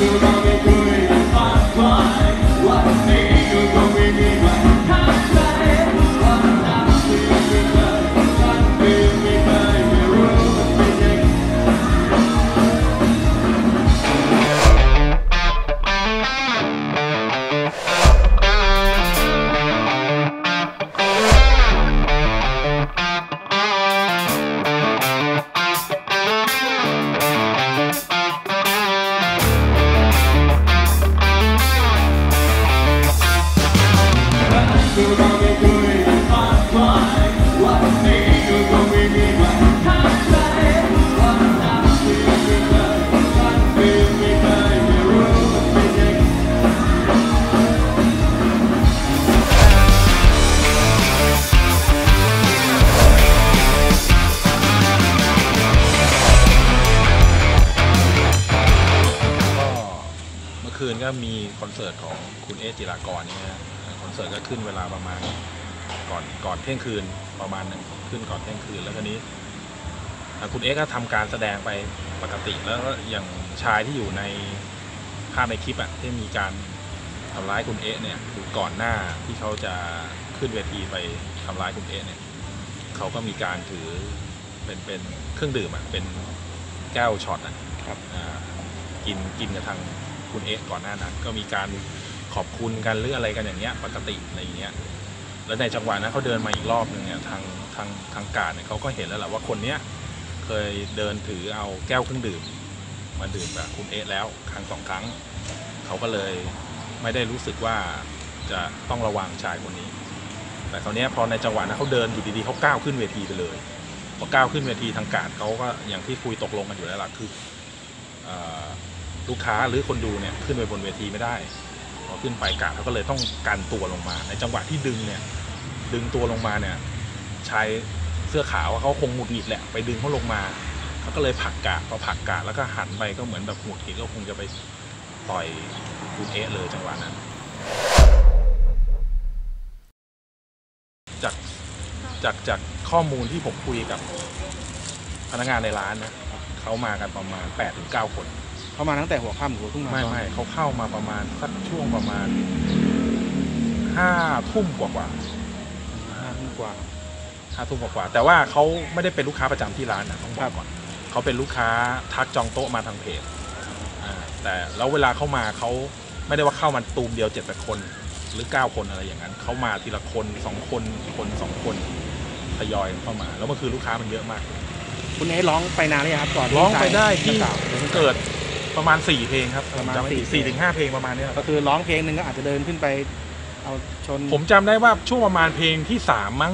ก็เืนก็มีคอนเสิร์ตของคุณเอจิรากรนี่ยนะ อนเสิร์ตก็ขึ้นเวลาประมาณก่อนก่อนเที่ยงคืนประมาณหนึ่งขึ้นก่อนเที่ยงคืนแล้วก็นี้อะคุณเอก็ทำการแสดงไปปกติแล้วก็อย่างชายที่อยู่ในภาพในคลิปอะที่มีการทำร้ายคุณเอะเนี่ยคือก่อนหน้าที่เขาจะขึ้นเวทีไปทำร้ายคุณเอะเนี่ยเขาก็มีการถือเป็นเป็นเครื่องดื่มอะเป็นแก้วช็อตอะครับอ่ากินกินกับทางคุณเอะก่อนหน้านั้น ก็มีการข อบคุณกันหรืออะไรกันอย่างเงี้ยปกติอะไรอย่างเงี้ยแล้วในจังหวะนั้นเขาเดินมาอีกรอบหนึ่งเนี่ยทางทางทางการเนี่ยเขาก็เห็นแล้วแหละว่าคนเนี้ยเคยเดินถือเอาแก้วเครื่องดื่ม มาดื่มกับคุณเอะแล้วครั้งสองครั้งเขาก็เลยไม่ได้รู้สึกว่าจะต้องระวังชายคนนี้ แต่คราวนี้พอในจังหวะนั้นเขาเดินอยู่ดีๆเขาก้าวขึ้นเวทีไปเลยพอก้าวขึ้นเวทีทางการเขาก็อย่างที่คุยตกลงกันอยู่แล้วล่ะคืออลูกค้าหรือคนดูเนี่ยขึ้นไปบนเวทีไม่ได้ พอขึ้นไปกาดเขาก็เลยต้องกันตัวลงมา ในจังหวะที่ดึงเนี่ย ดึงตัวลงมาเนี่ยชายเสื้อขาวเขาคงหงุดหงิดแหละไปดึงเขาลงมาเขาก็เลยผักกาดพอผักกาดแล้วก็หันไปก็เหมือนแบบหงุดหงิดก็คงจะไปต่อยคุณเอะเลยจังหวะนั้น จากจากจากข้อมูลที่ผมคุยกับพนักงานในร้านนะเขามากันประมาณ8ปดถึงเคน เข้ามาตั้งแต่หัวค่ำหรือว่าเพิ่งมาไม่ตอนไม่เขาเข้ามาประมาณสักช่วงประมาณห้าทุ่มกว่ากว่าห้าทุ่มกว่าห้าทุ่มกว่ากว่าแต่ว่าเขาไม่ได้เป็นลูกค้าประจำที่ร้านนะต้องบอกก่อนเขาเป็นลูกค้าทักจองโต๊ะมาทางเพจอ่าแต่แล้วเวลาเข้ามาเขาไม่ได้ว่าเข้ามาตูมเดียวเจ็ดแปดคน หรือเก้าคนอะไรอย่างนั้นเขามาทีละคนสองคนคนสองคนทยอยเข้ามา แล้วเมื่อคืนลูกค้ามันเยอะมาก คุณเอ๊ร้องไปนานเลยงครับก่อนที่ร้องไปได้ชายที่จะกล่าวเกิด ประมาณสี่เพลงครับประมาณจำไม่ผิดสี่ สี่เพลงถึงห้าเพลงประมาณเนี้ยครับก็คือร้องเพลงหนึ่งก็อาจจะเดินขึ้นไป เอาชนผมจำได้ว่าช่วงประมาณเพลงที่สามมั้ง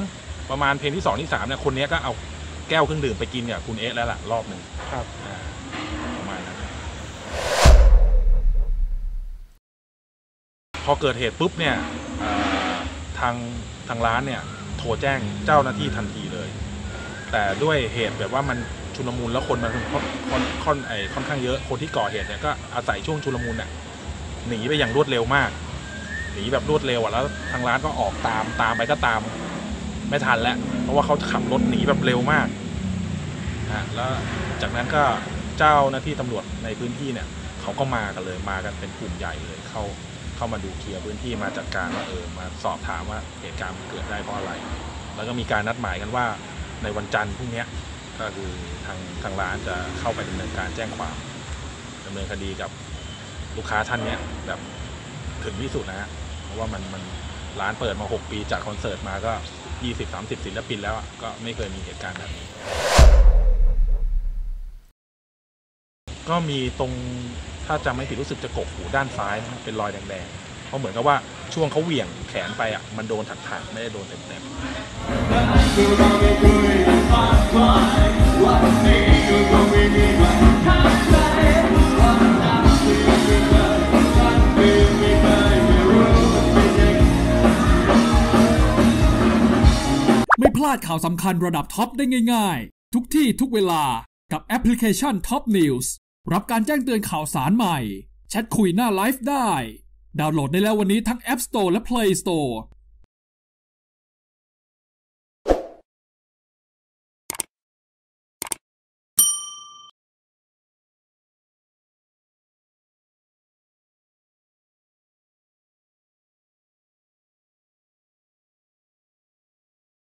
ประมาณเพลงที่สองที่สามเนี่ยคนเนี้ยก็เอาแก้วเครื่องดื่มไปกินกับคุณเอ๊ะแล้วล่ะรอบหนึ่งครับ อ่าประมาณนั้นพอเกิดเหตุปุ๊บเนี่ยเอ่อทางทางร้านเนี่ยโทรแจ้งเจ้าหน้าที่ทันทีเลย แต่ด้วยเหตุแบบว่ามัน ชุลมุนแล้วคนมันค่อนค่อนค่อนไอค่อนข้างเยอะคนที่ก่อเหตุเนี่ยก็อาศัยช่วงชุลมุนเนี่ยหนีไปอย่างรวดเร็วมาก หนีแบบรวดเร็วอะแล้วทางร้านก็ออกตามตามไปก็ตาม ไม่ทันแล้วเพราะว่าเขาขับรถหนีแบบเร็วมากนะแล้วจากนั้นก็เจ้าหน้าที่ตำรวจในพื้นที่เนี่ยเขาก็มากันเลยมากันเป็นกลุ่มใหญ่เลยเข้าเข้ามาดูเคลียร์พื้นที่มาจัดการว่าเออมาสอบถามว่าเหตุการณ์มันเกิดได้เพราะอะไร แล้วก็มีการนัดหมายกันว่าในวันจันทร์พรุ่งนี้ ก็คือทางทางร้านจะเข้าไปดำเนินการแจ้งความดำเนินคดีกับลูกค้าท่านเนี้ยแบบถึงที่สุดนะฮะเพราะว่ามันมันร้านเปิดมา 6 ปีจัดคอนเสิร์ตมาก็ 20 30 ศิลปินแล้วอะก็ไม่เคยมีเหตุการณ์แบบนี้ ก็มีตรงถ้าจำไม่ผิดรู้สึกจะกกหูด้านซ้ายนะเป็นรอยแดงๆ ราะเหมือนกับว่าช่วงเขาเหวี่ยงแขนไปอะมันโดนถักๆไม่ได้โดนเต็มๆไม่พลาดข่าวสำคัญระดับท็อปได้ง่ายๆ ทุกที่ทุกเวลากับแอปพลิเคชัน Top News รับการแจ้งเตือนข่าวสารใหม่ แชทคุยหน้าไลฟ์ได้ ดาวน์โหลดได้แล้ววันนี้ทั้ง App Store และ Play Store